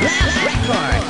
Last record.